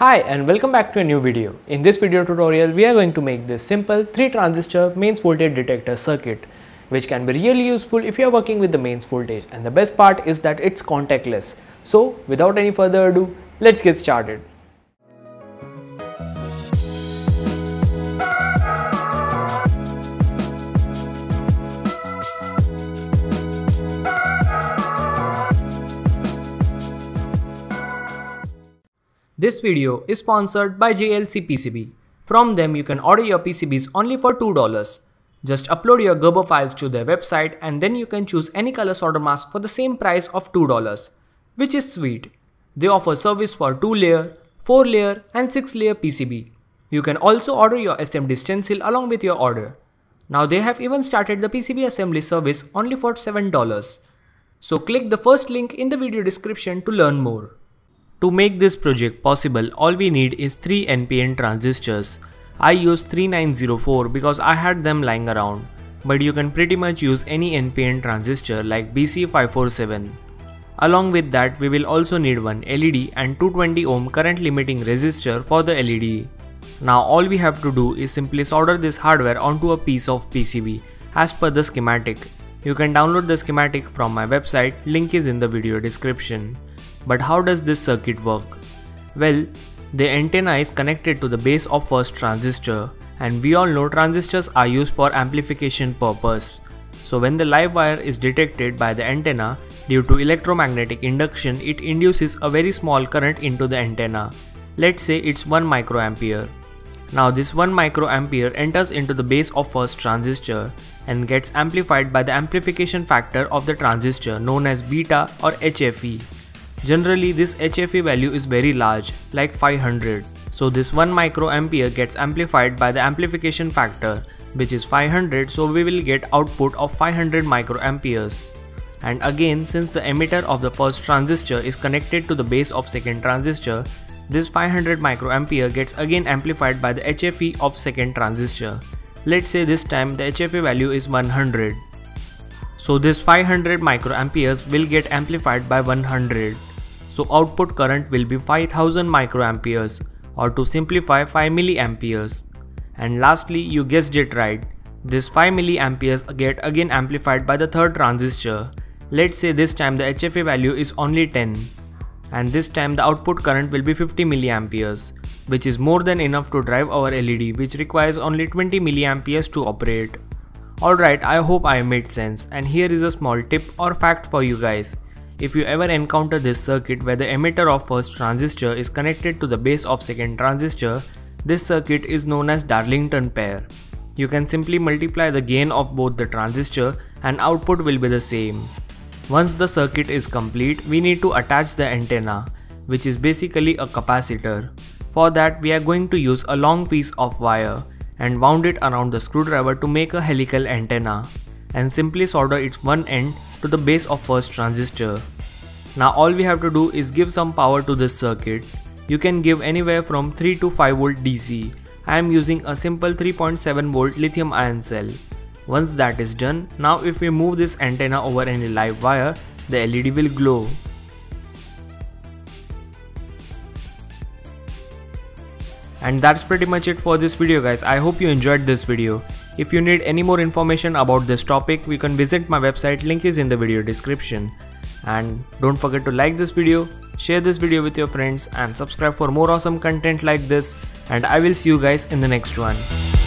Hi and welcome back to a new video. In this video tutorial, we are going to make this simple 3 transistor mains voltage detector circuit which can be really useful if you are working with the mains voltage and the best part is that it's contactless. So without any further ado, let's get started. This video is sponsored by JLC PCB. From them you can order your PCBs only for $2. Just upload your Gerber files to their website and then you can choose any color solder mask for the same price of $2, which is sweet. They offer service for 2 layer, 4 layer and 6 layer PCB. You can also order your SMD stencil along with your order. Now they have even started the PCB assembly service only for $7. So click the first link in the video description to learn more. To make this project possible, all we need is 3 NPN transistors. I used 3904 because I had them lying around, but you can pretty much use any NPN transistor like BC547. Along with that, we will also need one LED and 220 ohm current limiting resistor for the LED. Now all we have to do is simply solder this hardware onto a piece of PCB as per the schematic. You can download the schematic from my website, link is in the video description. But how does this circuit work? Well, the antenna is connected to the base of first transistor and we all know transistors are used for amplification purpose. So when the live wire is detected by the antenna, due to electromagnetic induction it induces a very small current into the antenna. Let's say it's 1 microampere. Now this 1 microampere enters into the base of first transistor and gets amplified by the amplification factor of the transistor known as beta or HFE. Generally this HFE value is very large like 500. So this 1 microampere gets amplified by the amplification factor which is 500 so we will get output of 500 microamperes. And again since the emitter of the first transistor is connected to the base of second transistor, this 500 microampere gets again amplified by the HFE of second transistor. Let's say this time the HFE value is 100. So this 500 microamperes will get amplified by 100 so output current will be 5000 microamperes or to simplify 5 milliamperes. And lastly, you guessed it right, this 5 milliamperes get again amplified by the third transistor. Let's say this time the HFE value is only 10 and this time the output current will be 50 milliamperes which is more than enough to drive our LED which requires only 20 milliamperes to operate. Alright, I hope I made sense and here is a small tip or fact for you guys. If you ever encounter this circuit where the emitter of first transistor is connected to the base of second transistor, this circuit is known as Darlington pair. You can simply multiply the gain of both the transistor and output will be the same. Once the circuit is complete, we need to attach the antenna, which is basically a capacitor. For that, we are going to use a long piece of wire and wound it around the screwdriver to make a helical antenna and simply solder its one end to the base of first transistor. Now all we have to do is give some power to this circuit. You can give anywhere from 3 to 5 volt DC. I am using a simple 3.7 volt lithium ion cell. Once that is done, now if we move this antenna over any live wire, the LED will glow. And that's pretty much it for this video guys. I hope you enjoyed this video. If you need any more information about this topic, you can visit my website, link is in the video description. And don't forget to like this video, share this video with your friends and subscribe for more awesome content like this and I will see you guys in the next one.